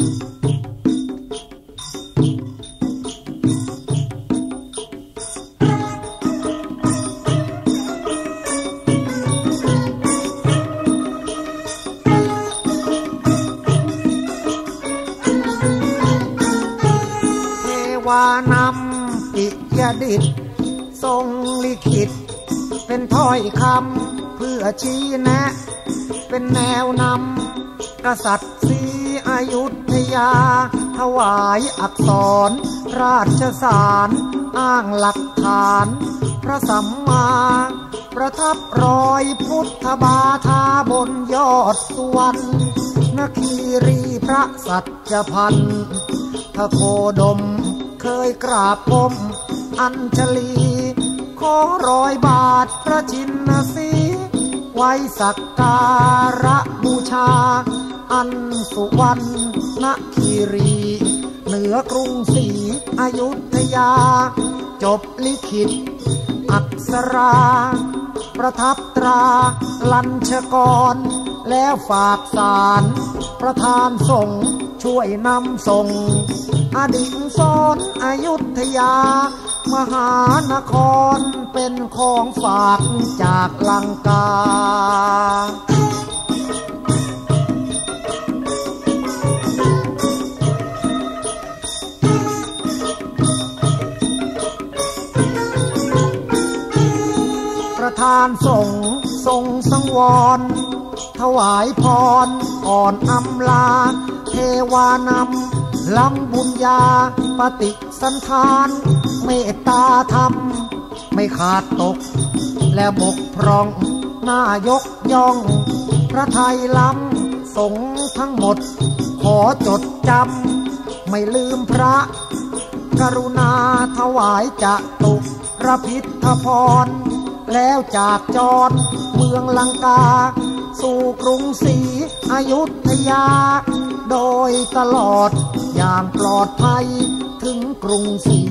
เทวานำปิยดิษทรงลิขิต เป็นถ้อยคำเพื่อชี้แนะ เป็นแนวนำกษัตริย์ ยุธยา ถวายอักษร ราชสารอ้างหลักฐาน พระสัมมา ประทับรอยพุทธบาทาบนยอดสุวรรณนคีรีพระสัจพันธ์ทโคดมเคยกราบก้มอัญชลี ขอรอยบาทพระชินสีไว้สักการะบูชา อันสุวรรณคีรี เหนือกรุงศรีอยุธยา จบลิขิต อักษรา ประทับตราลัญชกร แล้วฝากสาร ประธานส่งช่วยนำส่ง อดิศรอยุธยา มหานครเป็นของฝากจากลังกาานส่งทรงสังวร ถวายพรก่อนอำลา เทวานำลำบุญญาปฏิสันทาน เมตตาธรรม ไม่ขาดตก และบกพร่องน่ายกย่อง พระไทยล้ำสงทั้งหมด ขอจดจำ ไม่ลืมพระ กรุณาถวายจะตุระพิทพร แล้วจากจรเมืองลังกา สู่กรุงศรีอยุธยา โดยตลอดอย่างปลอดภัย ถึงกรุงศรี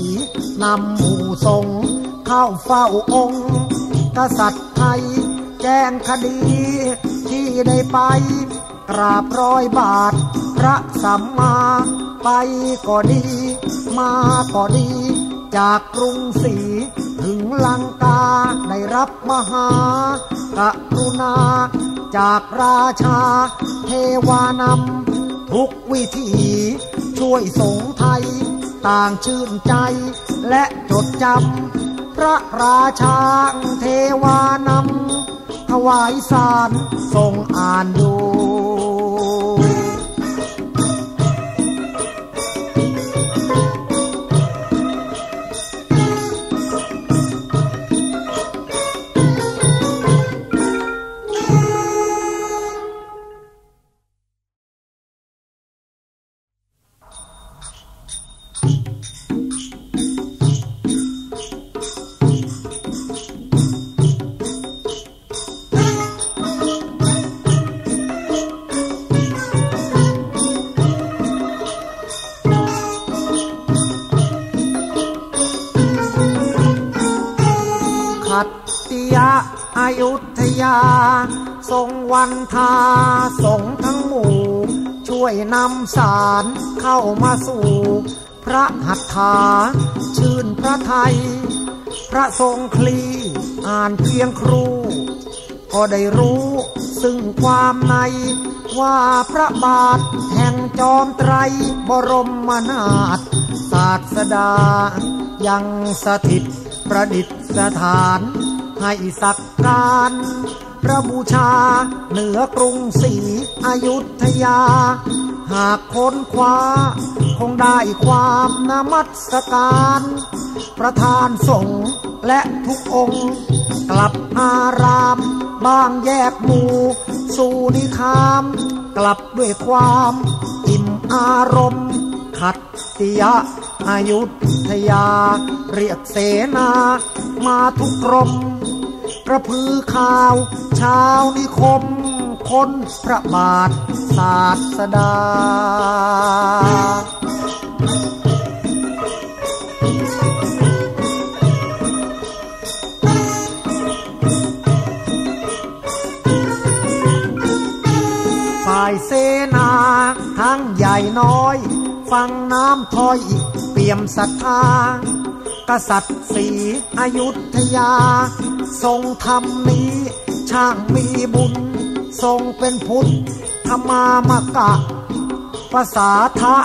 นำหมู่ทรงเข้าเฝ้าองค์ กษัตริย์ไทย แจ้งคดีที่ได้ไป กราบร้อยบาท พระสัมมาไปก็ดี มาก็ดี จากกรุงศรี ถึงลังกาได้รับมหากรุณา จากราชา เทวานำทุกวิธีช่วยสงไทย ต่างชื่นใจและจดจำ พระราชาเทวานำถวายสารทรงอ่านดู ทาสงทั้งหมู่ ช่วยนำสารเข้ามาสู่ พระหัตถาชื่นพระไทย พระทรงคลีอ่านเพียงครู ก็ได้รู้ซึ่งความใน ว่าพระบาทแห่งจอมไตรบรมนาถศาสดา ยังสถิตประดิษฐานให้สักการ พระบูชา เหนือกรุงศรีอยุธยา หากค้นคว้า คงได้ความนมัสการ ประธานสงฆ์และทุกองค์ กลับอารามบางแยกหมู่สู่นิคาม กลับด้วยความอิ่มอารมณ์ ขัตติยะอายุทยา เรียกเสนา มาทุกกรม กระพือข่าว ชาวนิคม คนพระบาทศาสดา ฝ่ายเสนาทั้งใหญ่น้อย ฟังน้ำถ้อยเปี่ยมศรัทธากษัตริย์ศรีอยุธยา ทรงธรรมนี้ ช่างมีบุญ ทรงเป็นพุทธธรรมามกะภาษาทะ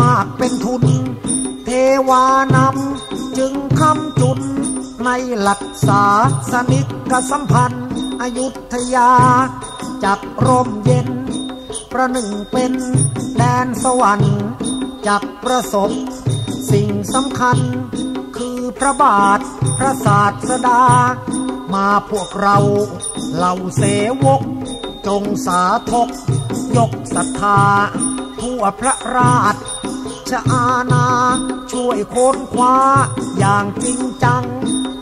มากเป็นทุน เทวานำจึงคำจุน ในหลักษาสนิกสัมพันธ์อยุธยา จักร่มเย็น ประหนึ่งเป็นแดนสวรรค์จักประสบ สิ่งสำคัญ คือพระบาทพระศาสดา มาพวกเราเหล่าเสวก จงสาธก ยกศรัทธาทั่วพระราชชะอาณาช่วยค้นคว้าอย่างจริงจัง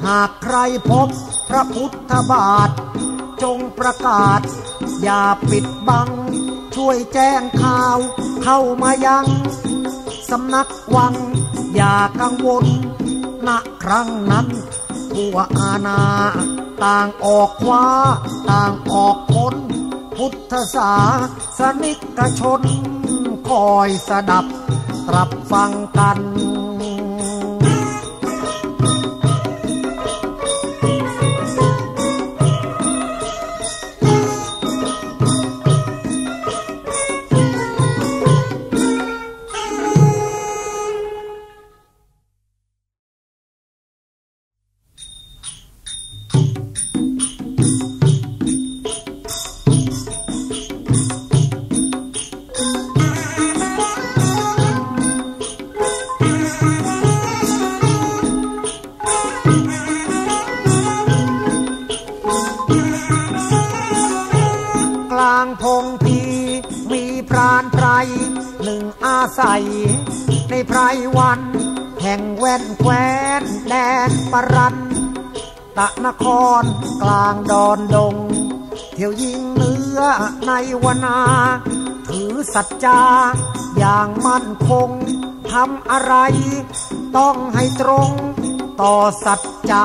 หากใครพบพระพุทธบาท จงประกาศ อย่าปิดบัง ช่วยแจ้งข่าวเข้ามายังสำนักวัง อย่ากังวลณครั้งนั้น ทั่วอาณา ต่างออกคว้าต่างออกค้น พุทธศาสนิกชน คอยสดับตรับฟังกัน ตะนครกลางดอนดง เที่ยวยิงเนื้อในวนา ถือสัจจาอย่างมั่นคงทำอะไร ต้องให้ตรงต่อสัจจะ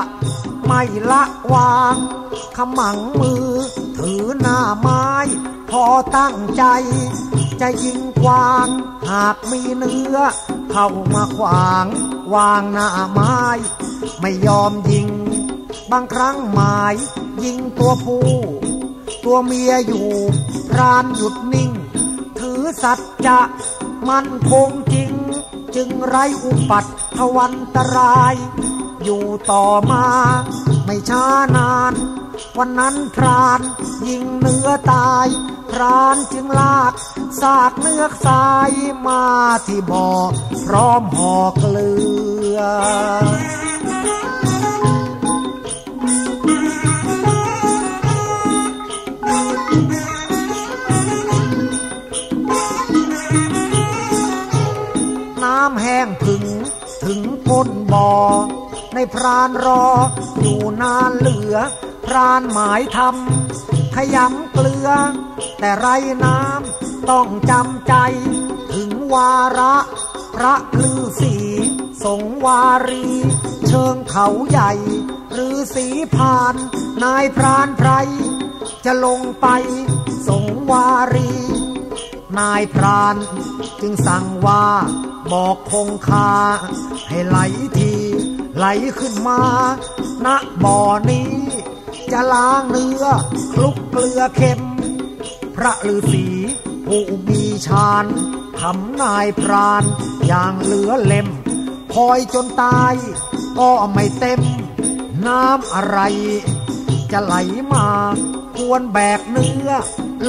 ไม่ละวางขมังมือ ถือหน้าไม้ พอตั้งใจ จะยิงกวาง หากมีเนื้อ เข้ามาขวาง วางหน้าไม้ ไม่ยอมยิง บางครั้งหมายยิงตัวผู้ ตัวเมียอยู่พรานหยุดนิ่ง ถือสัจจะมันคงจริง จึงไรอุปัตถวันตราย อยู่ต่อมา ไม่ช้านาน วันนั้นพรานยิงเนื้อตายพรานจึงลากซากเนื้อสายมาที่บ่อพร้อมห่อเกลือ งถึง ถึงก้นบ่อ ในพรานรอ อยู่นานเหลือ พรานหมายทำขยำเกลือ แต่ไรน้ำต้องจำใจ ถึงวาระ พระฤาษีสงวารี เชิงเขาใหญ่หรือสีพาน นายพรานไพรจะลงไป สงวารี นายพรานจึงสั่งว่า บอกคงคา ให้ไหลทีไหลขึ้นมาณบ่อนี้ จะล้างเนื้อคลุกเกลือเค็ม พระฤาษีผู้มีฌานทำนายพรานอย่างเหลือเล่ม คอยจนตาย ก็ไม่เต็ม น้ำอะไร จะไหลมา ควรแบกเนื้อ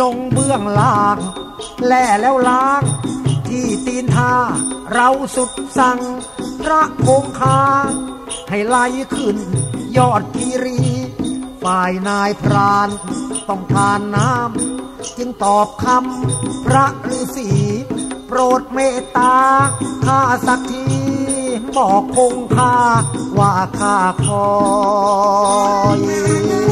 ลงเบื้องล่าง แล่แล้วล้าง ที่ตีนท่าเราสุดสั่งพระคงคา ให้ไล่ขึ้น ยอดกีรี ฝ่ายนายพราน ต้องการน้ำ จึงตอบคำพระฤาษีโปรดเมตตาข้าสักที บอกคงคาว่าข้าคอย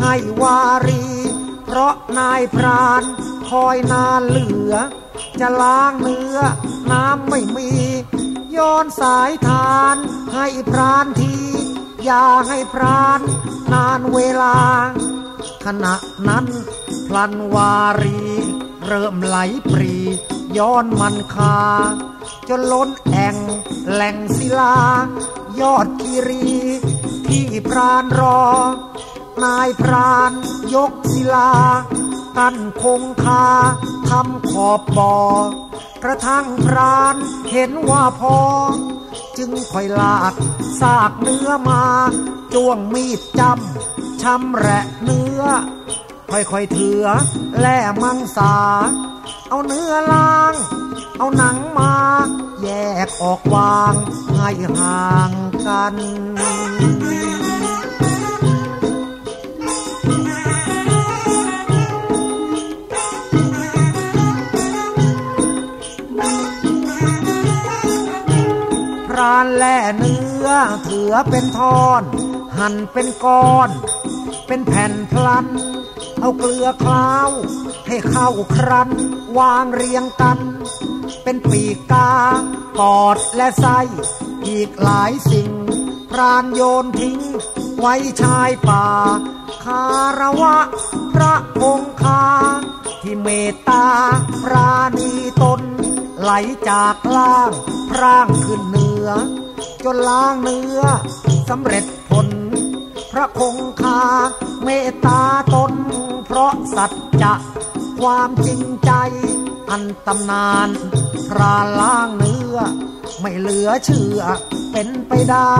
ให้วารี เพราะนายพรานคอยนานเหลือ จะล้างเนื้อ น้ำไม่มี ย้อนสายทานให้พรานที อย่าให้พรานนานเวลา ขณะนั้นพลันวารี เริ่มไหลปรี ย้อนมันคา จนล้นแอ่งแหล่งศิลา ยอดกิรี ที่พรานรอ นายพรานยกศิลา ตั้นคงคาทำขอบบ่อกระทั่งพรานเห็นว่าพอ จึงค่อยลากซากเนื้อมาจ้วงมีดจำชำแหละเนื้อ ค่อยๆเถือแล่มังสา เอาเนื้อล้าง เอาหนังมา แยกออกวางให้ห่างกัน ร้านแล่เนื้อเถือเป็นทอน หั่นเป็นก้อน เป็นแผ่นพลัน เอาเกลือคล้าว ให้เข้าครัน วางเรียงกัน เป็นปีกกาปอดและไส้อีกหลายสิ่ง พรานโยนทิ้ง ไว้ชายป่า คารวะ พระองคาที่เมตตาปราณีตนไหลจากล่างพร่างขึ้นเหนือ จนล้างเนื้อสำเร็จผล พระคงคาเมตตาตน เพราะสัจจะความจริงใจ อันตำนานพรานล้างเนื้อ ไม่เหลือเชื่อเป็นไปได้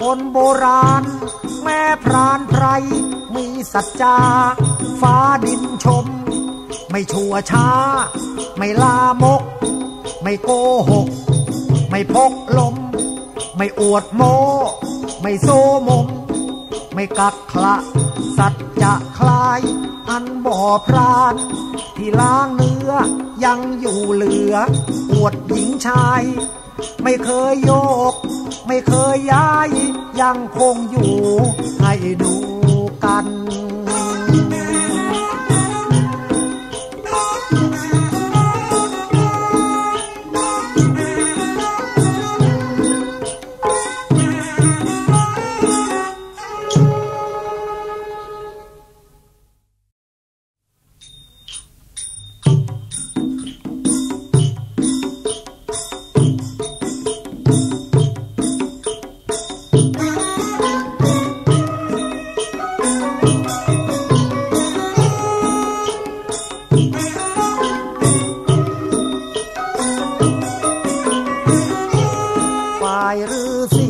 คนโบราณ แม่พรานไพรมีสัจจา ฟ้าดินชม ไม่ชั่วช้า ไม่ลามก ไม่โกหก ไม่พกลม ไม่อวดโม ไม่โซมม ไม่กักขละ สัจจะคลาย อันบ่อพราน ที่ล้างเนื้อยังอยู่เหลือ อวดหญิงชาย ไม่เคยโยก ไม่เคยย้าย ยังคงอยู่ให้ดู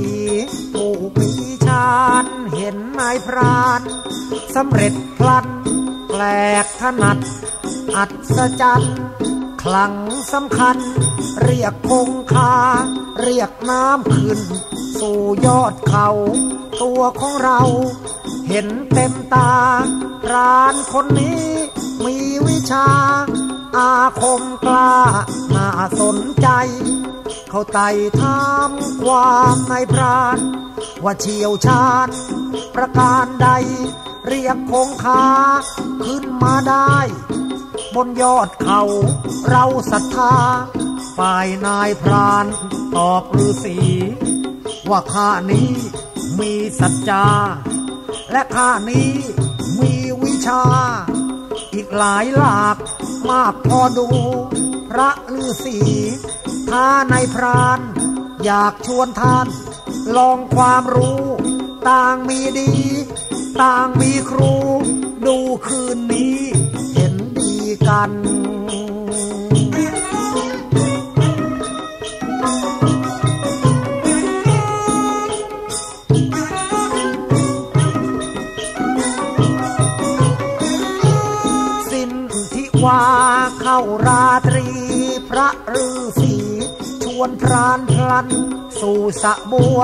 าษีผู้มีชาญเห็นนายพรานสำเร็จพลัน แปลกถนัด อัศจรรย์คลังสำคัญ เรียกคงคา เรียกน้ำขึ้น สู่ยอดเขา ตัวของเรา เห็นเต็มตาพรานคนนี้มีวิชา อาคมกล้าน่าสนใจ เขาไต่ถามความในพราน ว่าเชี่ยวชาญ ประการใด เรียกคงคาขึ้นมาได้ บนยอดเขาเราศรัทธาฝ่ายนายพรานตอบฤาษีว่าข้านี้มีสัจจา และข้านี้มีวิชา อีกหลายหลากมากพอดู พระฤาษี ท้าในพราน อยากชวนท่าน ลองความรู้ ต่างมีดี ต่างมีครู ดูคืนนี้ เห็นดีกันสินทิวาเข้าราตรี พระฤาษี วนพรานพลัน สู่สะบัว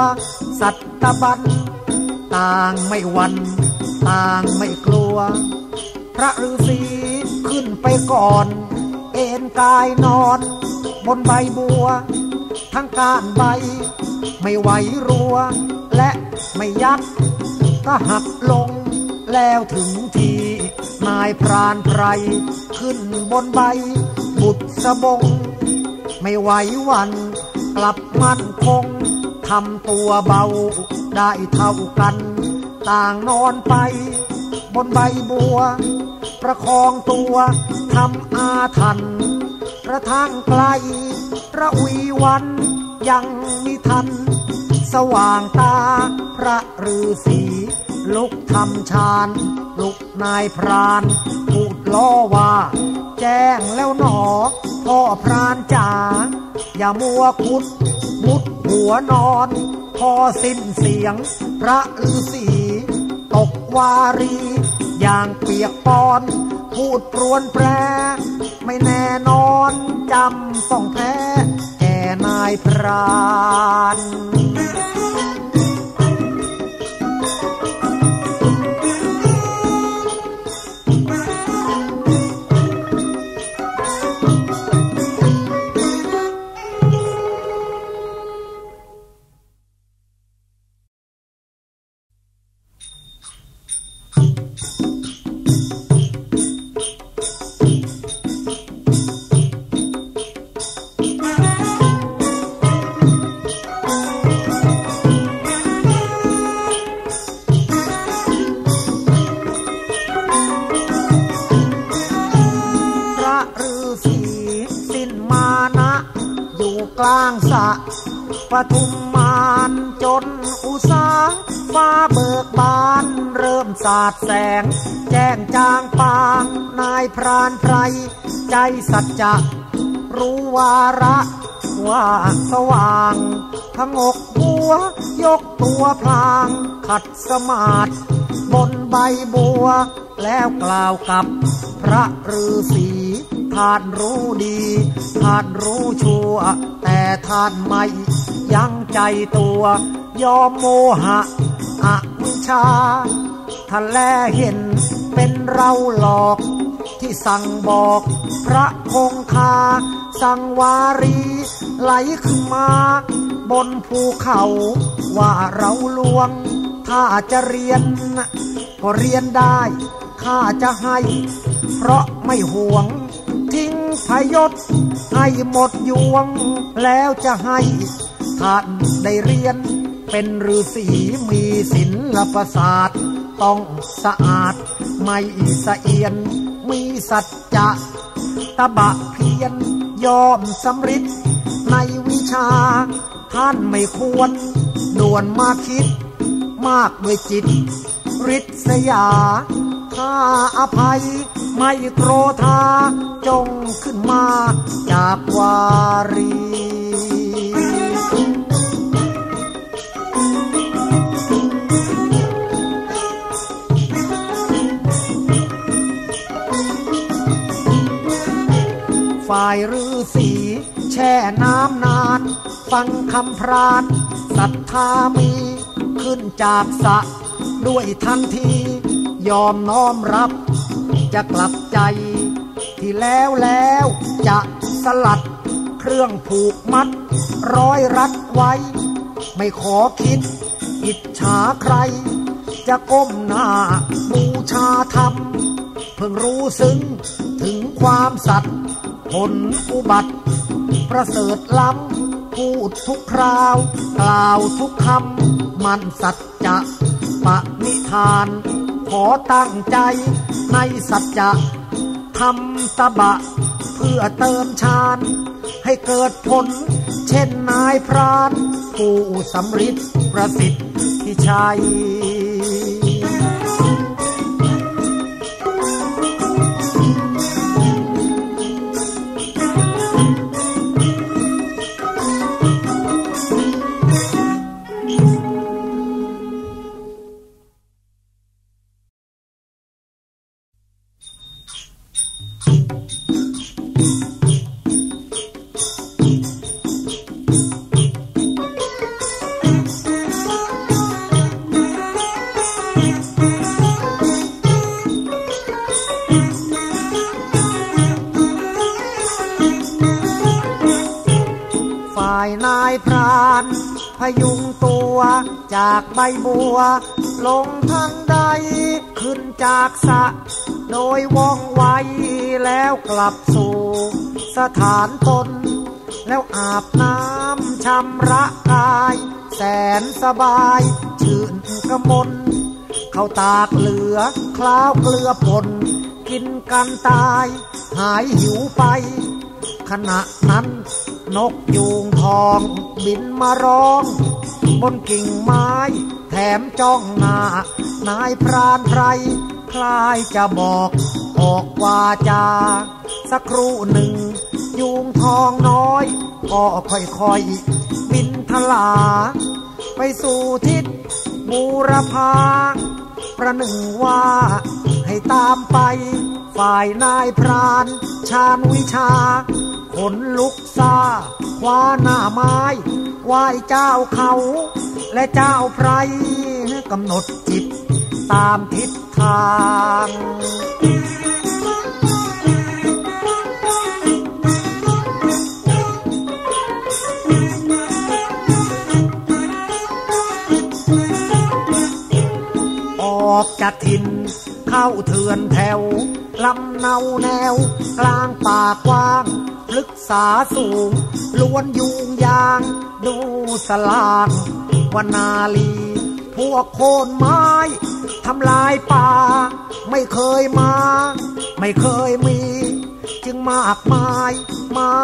สัตตบันต่างไม่หวันต่างไม่กลัว พระฤาษีขึ้นไปก่อน เอนกายนอน บนใบบัว ทั้งการใบ ไม่ไหวรัว และไม่ยักก็หักลงแล้วถึงทีนายพรานไพรขึ้นบนใบบุตรสบง ไม่ไหววัน กลับมั่นคงทำตัวเบาได้เท่ากัน ต่างนอนไป บนใบบัว ประคองตัวทำอาทันกระทั่งไกลระวีวันยังมิทัน สว่างตาพระฤาษีลุกทำฌาน ลุกนายพรานพูดล้อว่า แจ้งแล้วหนอ พ่อพรานจ๋าอย่ามัวคุด มุดหัวนอน พอสิ้นเสียง พระฤาษีตกวารี อย่างเปียกปอน พูดปรวนแปร ไม่แน่นอนจำต้องแพ้แก่นายพราน ใจสัจจะรู้วาระว่าสว่างพงอกบัว ยกตัวพลาง ขัดสมาธิบนใบบัว แล้วกล่าวกับพระฤาษีท่านรู้ดีท่านรู้ชัวแต่ท่านไม่ยังใจตัว ยอมโมหะอวิชาท่านแลเห็นเป็นเราหลอก ที่สั่งบอก ระคงคา สังวารี ไหลขึ้นมา บนภูเขา ว่าเราลวง ถ้าจะเรียน ก็เรียนได้ข้าจะให้ เพราะไม่ห่วง ทิ้งพยศ ให้หมดยวง แล้วจะให้ ท่านได้เรียน เป็นฤาษีมีศิลปศาสตร์ ต้องสะอาด ไม่สะเอียน มีสัจจะ ตะบะเพียนยอมสำริดในวิชา ท่านไม่ควรด่วนมาคิด มากด้วยจิตริษยาข้าอภัย ไม่โกรธาจงขึ้นมาจากวารี ฝ่ายฤาษีแช่น้ำนาน ฟังคำพรานศรัทธามีขึ้นจากสะ ด้วยทันที ยอมน้อมรับ จะกลับใจ ที่แล้วแล้วจะสลัด เครื่องผูกมัด ร้อยรัดไว้ ไม่ขอคิด อิจฉาใคร จะก้มหน้าบูชาธรรม เพิ่งรู้ซึ้งถึงความสัตย์ ผลอุบัติ ประเสริฐล้ำพูดทุกคราว กล่าวทุกคำมันสัจจะปะนิทาน ขอตั้งใจในสัจจะทำตะบะ เพื่อเติมฌานให้เกิดผล เช่นนายพราน ผู้สำริดประสิทธิ์ที่ชัย พยุงตัวจากใบบัว ลงทางใดขึ้นจากสะ โดยว่องไวแล้วกลับสู่ สถานตน แล้วอาบน้ำชำระกาย แสนสบาย ชื่นกระมนเขาตากเหลือคล้าวเกลือปนกินกันตาย หายหิวไป ขณะนั้น นกยูงทอง บินมาร้อง บนกิ่งไม้ แถมจ้องหน้า นายพรานไรคลายจะบอกออกวาจา สักครู่หนึ่ง ยูงทองน้อย ก็ค่อยๆ บินทลา ไปสู่ทิศบูรพาประหนึ่งว่าให้ตามไป ฝ่ายนายพราน ชาญวิชา ขนลุกซาคว้าหน้าไม้ไหว้เจ้าเขา และเจ้าไพรกำหนดจิต ตามทิศทางออกจากถิ่นเข้าเถื่อนแถวลำเนาแนว กลางป่ากว้าง ลึกษาสูงล้วนยุงยาง ดูสลางวนาลี พวกโคนไม้ทำลายป่า ไม่เคยมา ไม่เคยมี จึงมากมายไม้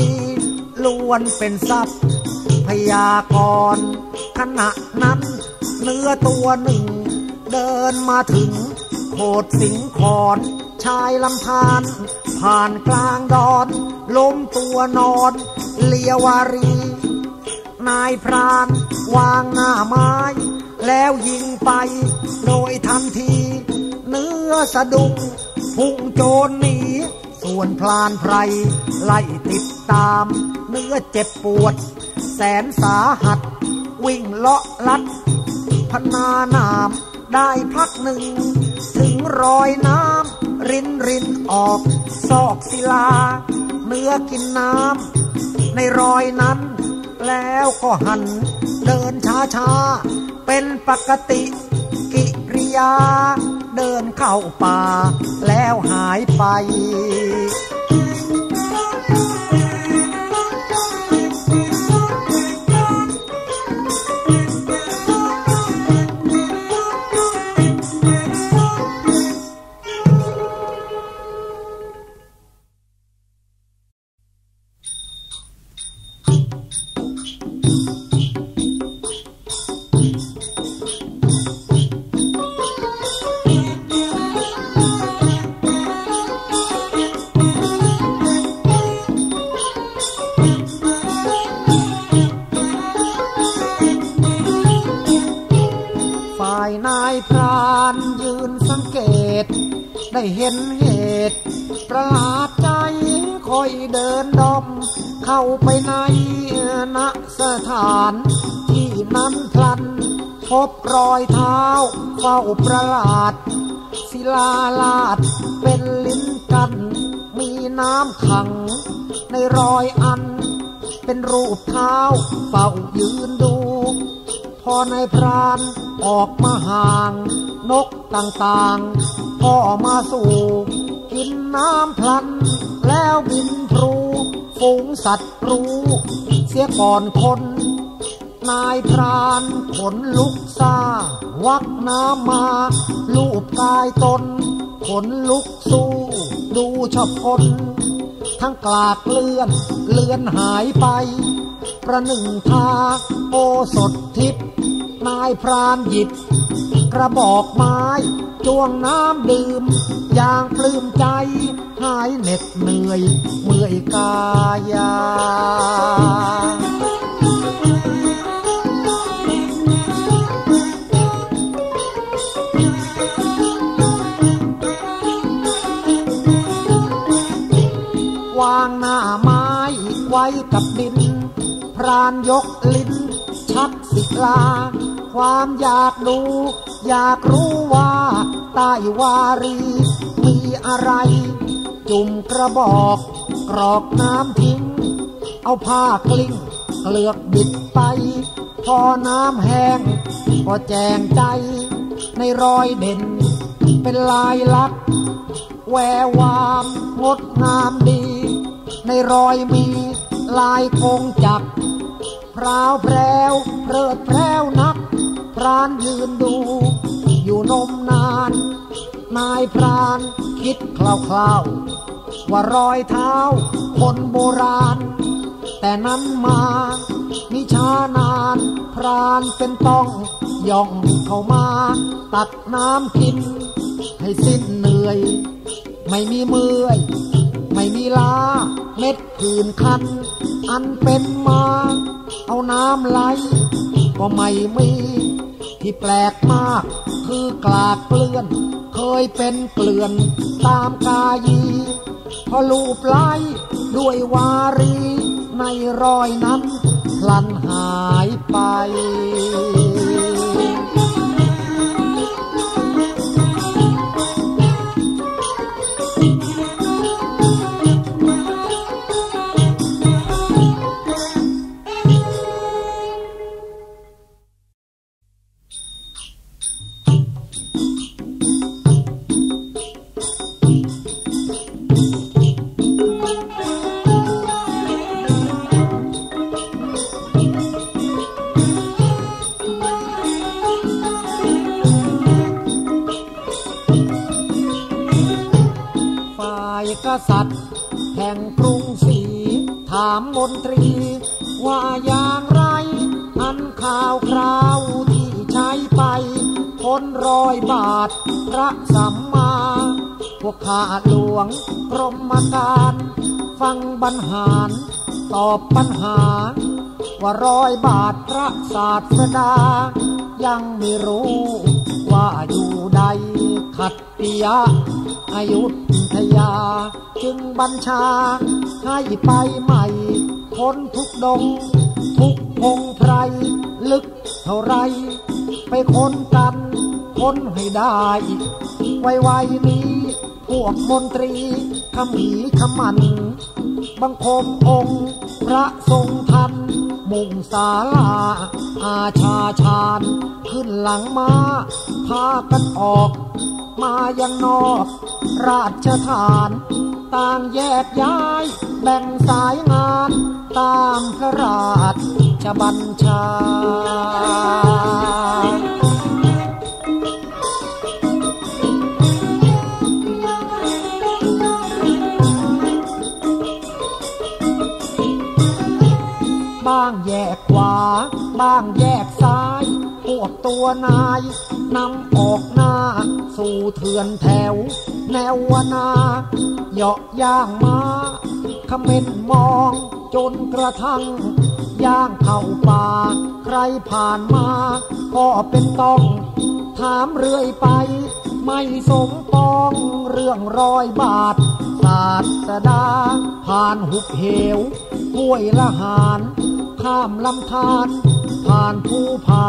ดีๆล้วนเป็นทรัพย์พยากรขณะนั้น เนื้อตัวหนึ่ง เดินมาถึงโขดสิงขอนชายลำธารผ่านกลางดอน ล้มตัวนอนเลียวารี นายพรานวางหน้าไม้ แล้วยิงไปโดยทันที เนื้อสะดุ้งพุ่งโจรหนี ส่วนพลานไพรไล่ติดตาม เนื้อเจ็บปวด แสนสาหัส วิ่งเลาะลัด พนาหนามได้พักหนึ่ง ถึงรอยน้ำรินรินออกซอกศิลา เนื้อกินน้ำในรอยนั้น แล้วก็หันเดินช้าช้าๆเป็นปกติกิริยา เดินเข้าป่าแล้วหายไป รอยเท้าเฝ้าประหลาด ศิลาลาดเป็นลิ้นกัน มีน้ำขัง ในรอยอัน เป็นรูปเท้าเฝ้ายืนดู พอในพรานออกมาห่าง นกต่างๆ ก็มาสู่กินน้ำพลัน แล้วบินพลูฝูงสัตว์รู้ เสียก่อนคน นายพรานขนลุกซาวักน้ำมาลูบกายตนขนลุกสู้ดูชอบคนทั้งกลากเลื่อนเลือนหายไป ประหนึ่งทาโอสถทิพนายพรานหยิบ กระบอกไม้จวงน้ำดื่ม อย่างปลื้มใจหายเหน็ดเหนื่อยเมื่อยกายา ว้กับดิน พรานยกลิ้น ชักสิลา ความอยากดู อยากรู้ว่าใต้วารี มีอะไร จุ่มกระบอก กรอกน้ำทิ้ง เอาผ้ากลิ้ง เกลือกบิดไป พอน้ำแห้งก็แจงใจ ในรอยเด่น เป็นลายลักษณ์แวววามงดงามดี ในรอยมี ลายคงจักพราวแพรวเพลิดแพรวนัก พรานยืนดู อยู่นมนาน นายพรานคิดคร่าวๆว่ารอยเท้า คนโบราณ แต่นั้นมามิช้านาน พรานเป็นต้องย่องเข้ามา ตักน้ำกิน ให้สิ้นเหนื่อย ไม่มีเมื่อย ไม่มีลาเม็ดผื่นคัน อันเป็นมา เอาน้ำไหล ก็ไม่มี ที่แปลกมาก คือกลากเกลื่อน เคยเป็นเกลื่อนตามกายี พอลูบไล่ด้วยวารี ในรอยนั้นพลันหายไป งกรมการ ฟังบรรหารตอบปัญหา ว่ารอยบาทพระศาสดา ยังไม่รู้ว่าอยู่ใดขัดติยะอายุทยา จึงบัญชา ให้ไปใหม่พ้นทุกดง ทุกพงไพรลึกเท่าไร ไปค้นกัน ค้นให้ได้ ไวไวๆนี้ พวกมนตรีขมีขมันบังคมองค์พระทรงทัน มุ่งสาลา อาชาชาญ ขึ้นหลังมาพากันออก มายังนอก ราชฐาน ต่างแยกย้าย แบ่งสายงาน ตามพระราชบัญชาางแยกขวา บ้างแยกซ้าย พวกตัวนายนำออกหน้า สู่เถื่อนแถว แนววนาเหยาะย่างมาขม้นมองจนกระทั่ง ย่างเข้าป่า ใครผ่านมา ก็เป็นต้อง ถามเรื่อยไป ไม่สมปองเรื่องรอยบาท ศาสดา ผ่านหุบเหวห้วยละหานข้ามลำธารผ่านภูผา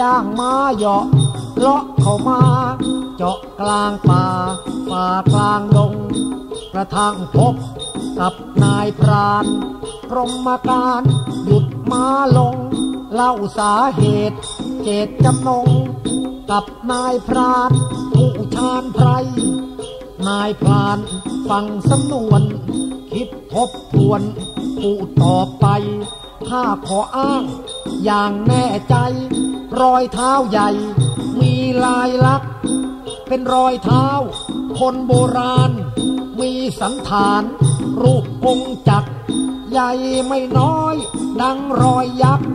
ย่างมาเหยาะเลาะเข้ามา เจาะกลางป่า ป่ากลางดง กระทั่งพบกับนายพรานกรมการหยุดมาลง เล่าสาเหตุเจตจำนง กับนายพรานผู้ชาญไพร นายพรานฟังสำนวน คิดทบทวนพูดต่อไป ถ้าขออ้าง อย่างแน่ใจ รอยเท้าใหญ่ มีลายลักษณ์เป็นรอยเท้า คนโบราณ มีสันฐาน รูปองค์จักร ใหญ่ไม่น้อย ดังรอยยักษ์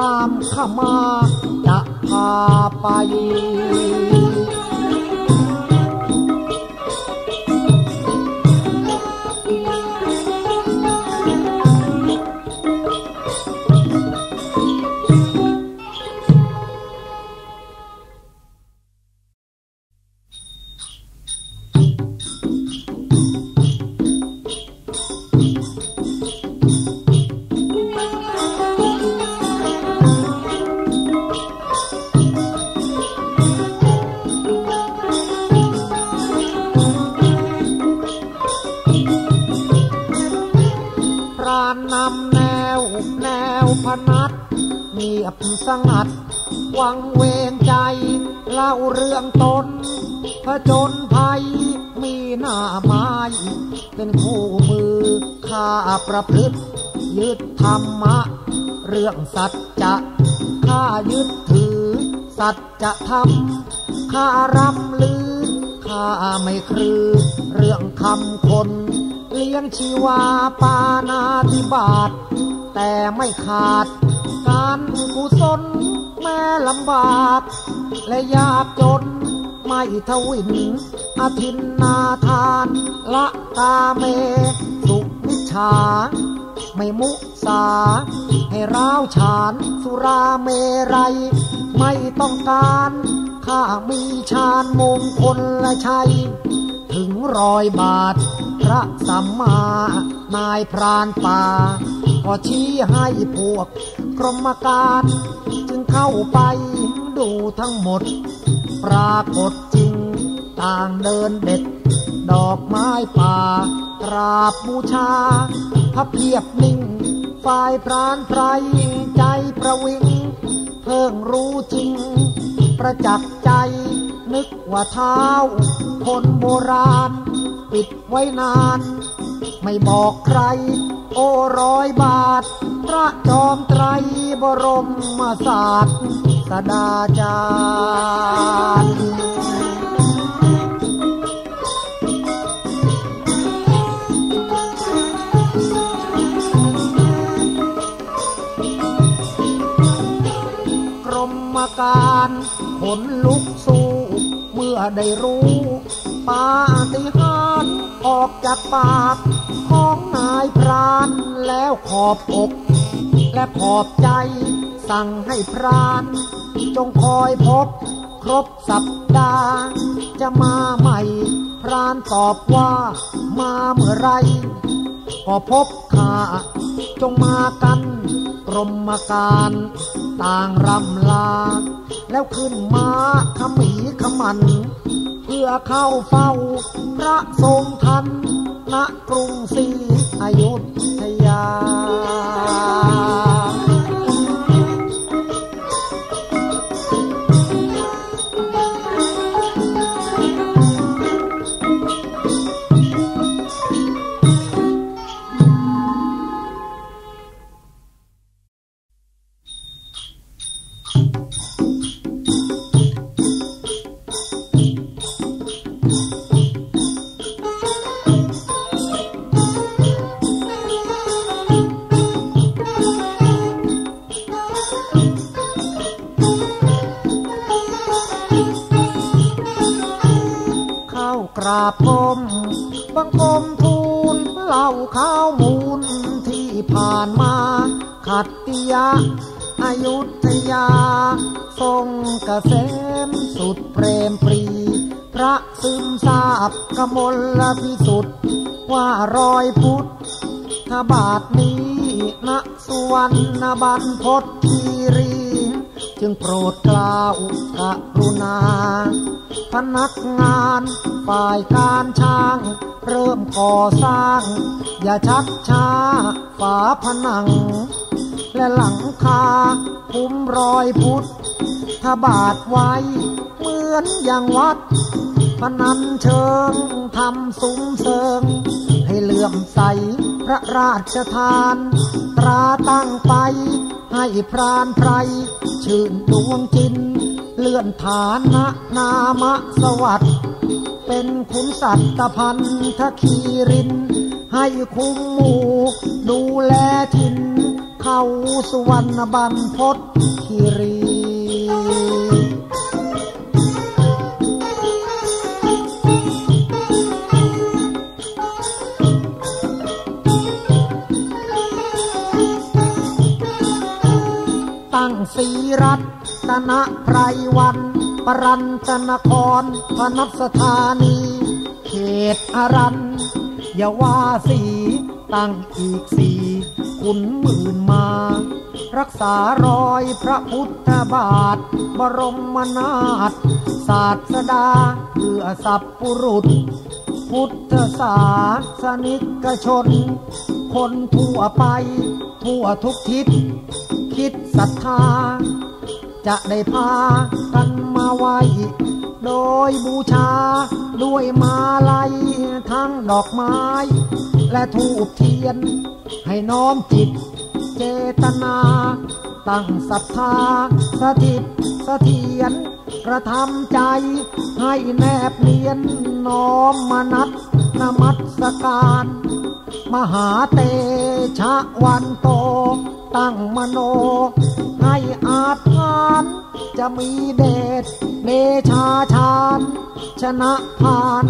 ตามข้ามาจะพาไป เวงใจ เล่าเรื่องตนผจญภัยมีหน้าไม้เป็นคู่มือข้าประพฤติ ยึดธรรมะ เรื่องสัจจะข้ายึดถือ สัจธรรมข้ารำลือข้าไม่ครือ เรื่องคำคน เลี้ยงชีวาปานาธิบาตแต่ไม่ขาด การกุศลแม้ลำบากและยากจนไม่ทวินอาทินนาทานละตาเม สุวิชา ไม่มุสา ให้ร้าวฉานสุราเมรัยไม่ต้องการข้ามีชาญมงคลและชัย ถึงรอยบาท พระสัมมา นายพรานป่า ก็ชี้ให้พวกกรมการ จึงเข้าไปดูทั้งหมด ปรากฏจริงต่างเดินเด็ด ดอกไม้ป่ากราบบูชา พระเพียบนิ่ง ฝ่ายพรานไพรใจประวิง เพิ่งรู้จริง ประจักษ์ใจนึกว่าเท้า คนโบราณ ปิดไว้นาน ไม่บอกใคร โอ้ร้อยบาท พระจอมไตรบรมมาศาสตร์สดาจารย์กรมการขนลุกสู้ เมื่อได้รู้ ปาฏิหาริย์ออกจากปากของนายพรานแล้วขอบอกและขอบใจ สั่งให้พราน จงคอยพบ ครบสัปดาห์ จะมาใหม่ พรานตอบว่ามาเมื่อไรก็พบข้าจงมากันกรมการต่างรำลา แล้วขึ้นมาขมีขมัน พื่อเข้าเฝ้า พระทรงทันณกรุงศรีอยุธยา กราบกรมบังคมทูลเล่าข้าวมูลที่ผ่านมา ขัตติยะอายุทยา ทรงเกษมสุดเปรมปรี พระซึมทราบกมลลพิสุทธิ์ว่ารอยพุทธบาทนี้ณสุวรรณบันพศคีรี จึงโปรดกล่าวกรุณา พนักงานฝ่ายการช่าง เริ่มก่อสร้าง อย่าชักช้าฝาผนัง และหลังคาคุ้มรอยพุทธบาทไว้ เหมือนอย่างวัด พนันเชิงทำซุ้มเสิง ให้เลื่อมใสพระราชทาน ตราตั้งไป ให้พรานไพรชื่นดวงจิน เลื่อนฐานะนามสวัสดิ์เป็นขุนสัตตพันธคีริน ให้คุ้มหมู่ ดูแลทิน เข้าสุวรรณบันพศคีรี ตั้งสีรัตนไพรวัน ปรันตนครพนัสถานี เขตอรันยาวาสีตั้งอีกสีขุนหมื่นมา รักษารอยพระพุทธบาท บรมนาถศาสดาเพื่อสัพปุรุษ พุทธศาสนิกชน คนทั่วไป ทั่วทุกทิศ คิดศรัทธา จะได้พากันมาไวโดยบูชาด้วยมาลัยทั้งดอกไม้ และทูบเทียน ให้น้อมจิตเจตนา ตั้งศรัทธาสถิตสเถียนกระทำใจ ให้แนบเนียนน้อมมนัดนมัสการ มหาเตชะวันโต ตั้งมโน ให้อาจทานจะมีเดชเดชาชาญชนะพาน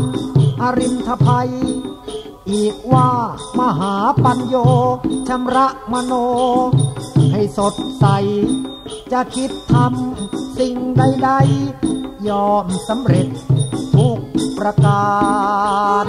อรินทภัย อีกว่ามหาปัญโยชำระมโน ให้สดใส จะคิดทำสิ่งใดๆ ยอมสำเร็จทุกประการ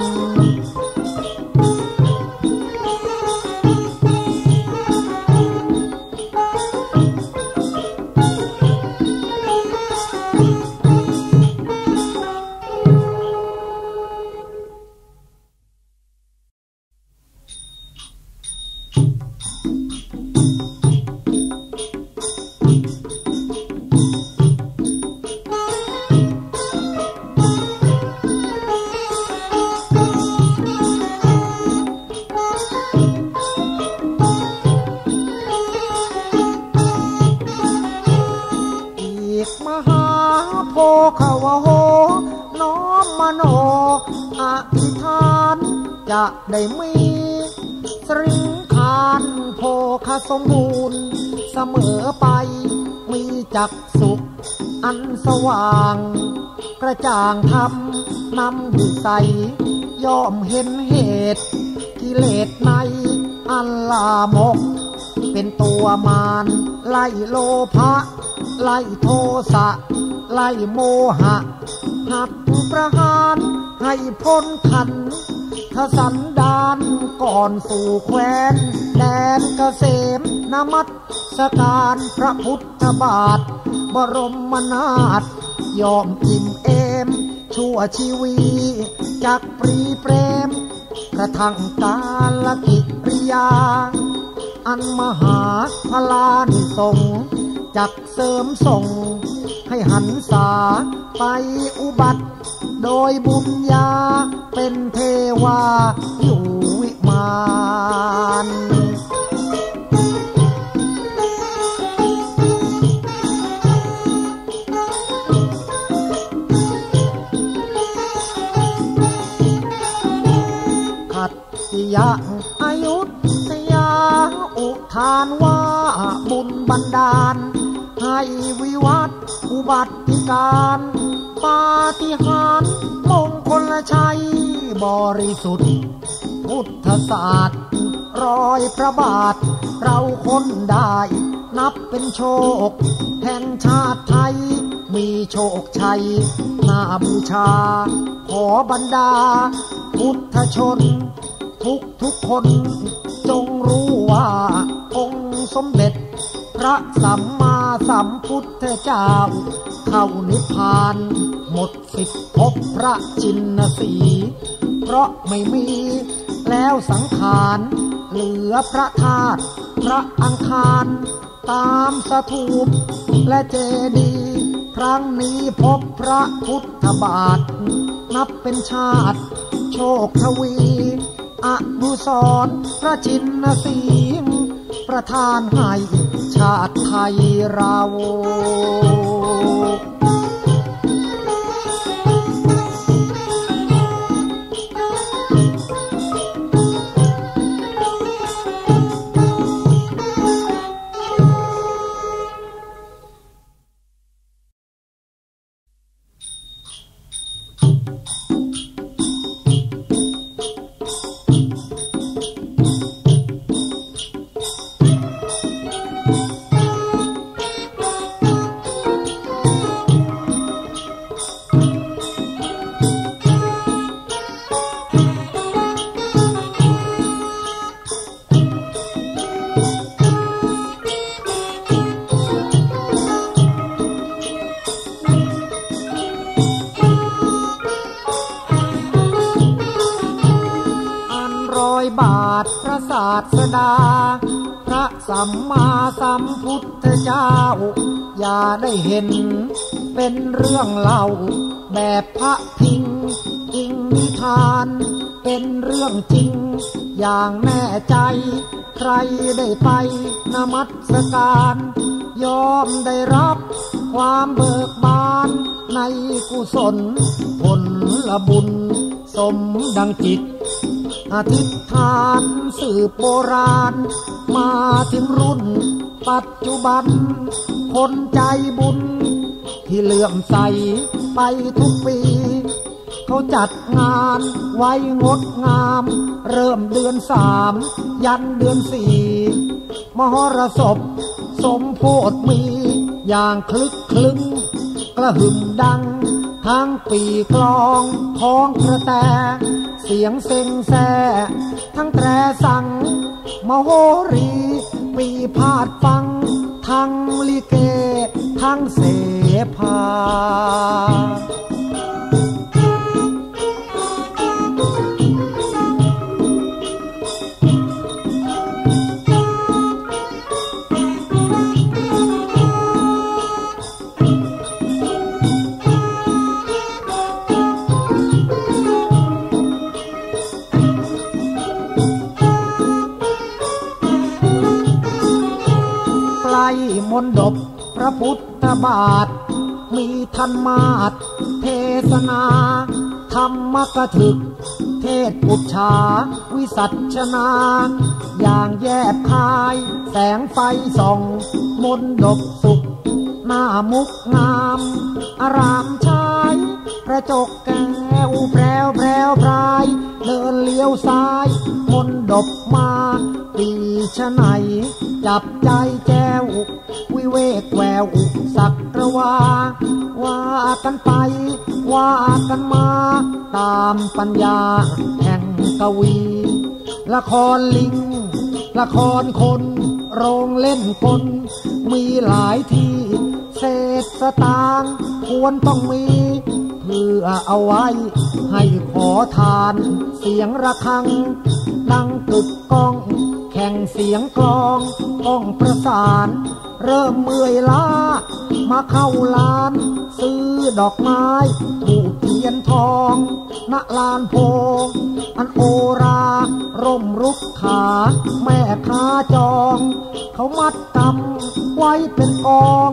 ได้มีสริงคารโพคสมบูรณ์ เสมอไปมีจักสุข อันสว่าง กระจ่างธรรมนำวิสัยย่อมเห็นเหตุ กิเลสในอันลามก เป็นตัวมารไล่โลภะไล่โทสะ ไล่โมหะหักประหารให้พ้นขัน ทสันดานก่อนสู่แคว้นแดนเกษมนมัสการพระพุทธบาท บรมนาถยอมอิ่มเอม ชั่วชีวีจากปรีเปรม กระทั่งกาลกิริยา อันมหาพลานิสงจักเสริมส่ง ให้หันษาไปอุบัติ โดยบุญญาเป็นเทวาอยู่วิมานขัดยะอายุทยาอุทานว่าบุญบันดาล ให้วิวัตอุบัติการ บริสุทธิ์ พุทธศาสตร์รอยพระบาท เราคนได้ นับเป็นโชค แห่งชาติไทย มีโชคชัยน่าบูชา ขอบรรดา พุทธชน ทุกทุกคน จงรู้ว่า องค์สมเด็จ พระสัมมาสัมพุทธเจ้า เข้านิพพาน หมดสิทธิพบพระจินสี ราะไม่มี แล้วสังขารเหลือพระธาตุพระอังคาร ตามสถูปและเจดีย์ครั้งนี้พบพระพุทธบาท นับเป็นชาติ โชคทวีอนุสรพระจินสีประทานให้ชาติไทยเรา ได้เห็น เป็นเรื่องเล่า แบบพระพิงอิงนิทาน เป็นเรื่องจริง อย่างแน่ใจ ใครได้ไปนมัสการ ยอมได้รับความเบิกบานในกุศล ผลละบุญ สมดังจิตอธิษฐานสืบโบราณ มาถึงรุ่น ปัจจุบัน คนใจบุญ ที่เลื่อมใสไปทุกปี เขาจัดงานไว้งดงาม เริ่มเดือนสามยันเดือนสี่มหรสพ สมโพธมี อย่างคลึกคลึงกระหึ่มดัง ทั้งปีกลองท้องกระแต เสียงเซ็งแซ่ทั้งแตรสั่ง มโหรี ปีพาดฟัง ทั้งลิเก ทั้งเสภา มนดบพระพุทธบาท มีธรรมาทเทศนา ธรรมกถึก เทศปุจฉาวิสัชนา อย่างแยบคาย แสงไฟส่อง มนดบสุข หน้ามุกงาม อารามชายกระจกแก้วแพรวแพรวพราย เดินเลี้ยวซ้าย มนดบมาปีชะไหน จับใจแจววิเวกแววสักระวาว่ากันไป ว่ากันมา ตามปัญญาแห่งกวี ละครลิง ละครคน โรงเล่นคน มีหลายที่ เศษสตางค์ควรต้องมี เพื่อเอาไว้ ให้ขอทาน เสียงระฆัง ดังกึกก้อง แข่งเสียงกลองก้องประสาน เริ่มเมื่อยล้า มาเข้าลาน ซื้อดอกไม้ถูกเทียนทองณลานโพ อันโอรา ร่มรุกขา แม่ค้าจอง เขามัดกำไว้เป็นกอง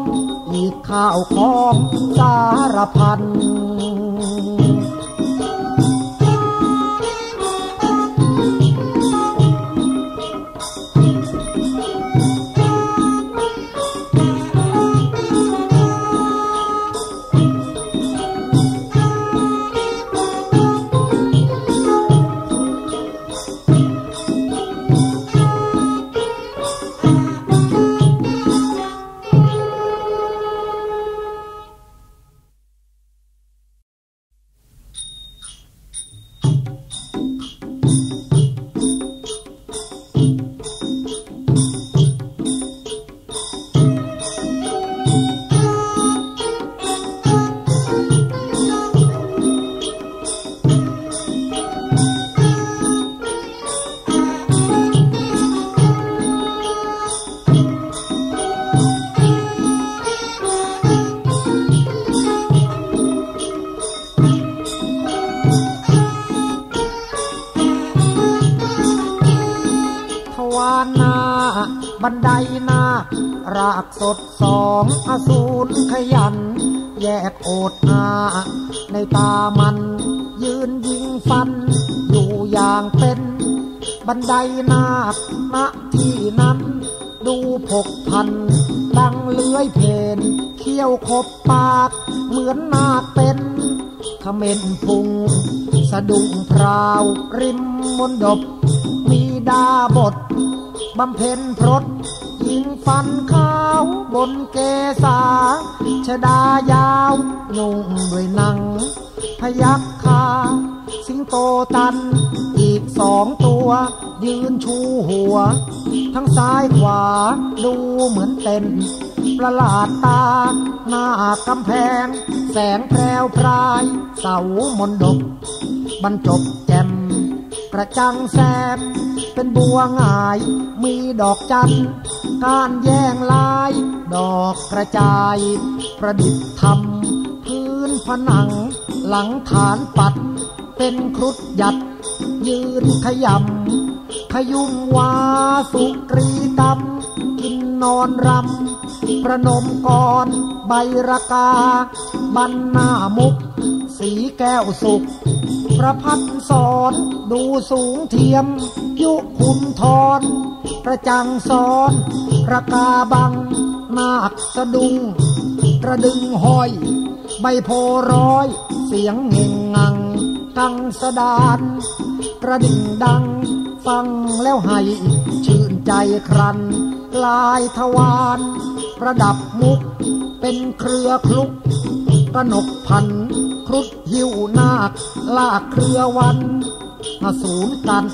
อีกข้าวของสารพัน บันไดนา รากสดสองอสูรขยัน แยกโอดอาในตามัน ยืนยิงฟัน อยู่อย่างเป็น บันไดนาคณที่นั้น ดูผกพัน ดังเลื้อยเพนเขี้ยวคบปาก เหมือนนาเป็นเขม็นพุง สะดุ้งพราว ริมมนดบ มีดาบท บำเพ็ญพรตยิงฟันขาวบนเกษาชดายาวนุ่งด้วยหนัง พยักคาสิงโตตัน อีกสองตัว ยืนชูหัว ทั้งซ้ายขวาดูเหมือนเต้นประหลาดตา หน้ากำแพง แสงแพรวพราย เสามนดกบรรจบแจ่ม กระจังแซมเป็นบัวงาย มีดอกจันการแย่งลาย ดอกกระจาย ประดิษฐ์ทำพื้นผนัง หลังฐานปัด เป็นครุฑหยัด ยืนขยำขยุงวาสุกรีตำกินนอนรำ ประนมกรใบรากาบันหน้ามุก สีแก้วสุกประพัดสอนดูสูงเทียม ยุคุณทรประจังสอนระกาบัง นาคสะดุง กระดึงห้อย ใบโพร้อย เสียงเงงงัง กังสดาน กระดิ่งดัง ฟังแล้วให้ชื่นใจครัน ลายทวาร ประดับมุก เป็นเครือคลุกกนกพันครุฑหิวนาคลากเครือวันมาสูนกัน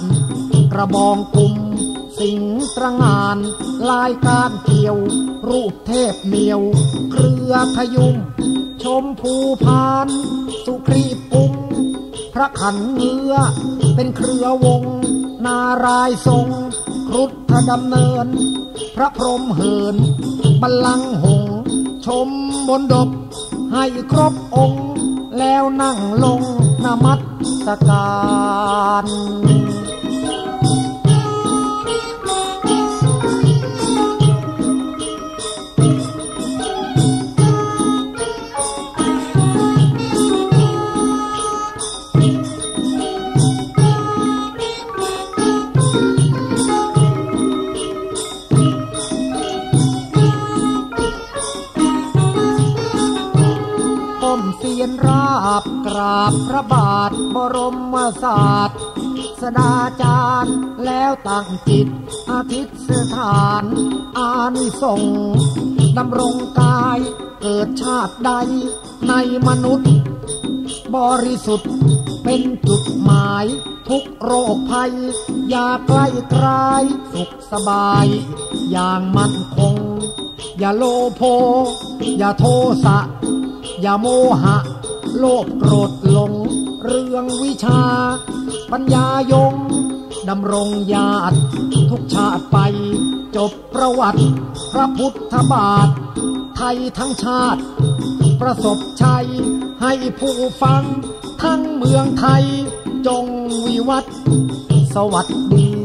กระบองกุมสิงตรงาน ลายการเกี่ยว รูปเทพเหนียว เครือพยุงชมภูพาน สุครีปุงพระขันเงือ เป็นเครือวง นารายทรงครุฑดำเนิน พระพรหมเหินบัลลังก์หง ชมบนดบ ให้ครบองค์ แล้วนั่งลงนมัสการ ก้มเสียนราบกราบพระบาทบรมศาสตร์สดาจารย์แล้วตั้งจิตอาทิตย์สถาน อานิสงดำรงกายเกิดชาติใดในมนุษย์ บริสุทธิ์เป็นจุดหมายทุกโรคภัย อย่าใกล้กลายสุขสบาย อย่างมั่นคง อย่าโลโภอย่าโทสะ อย่าโมหะ โลภโกรธหลง เรื่องวิชา ปัญญายงดำรงญาติทุกชาติไป จบประวัติ พระพุทธบาท ไทยทั้งชาติ ประสบชัย ให้ผู้ฟัง ทั้งเมืองไทย จงวิวัฒน์สวัสดี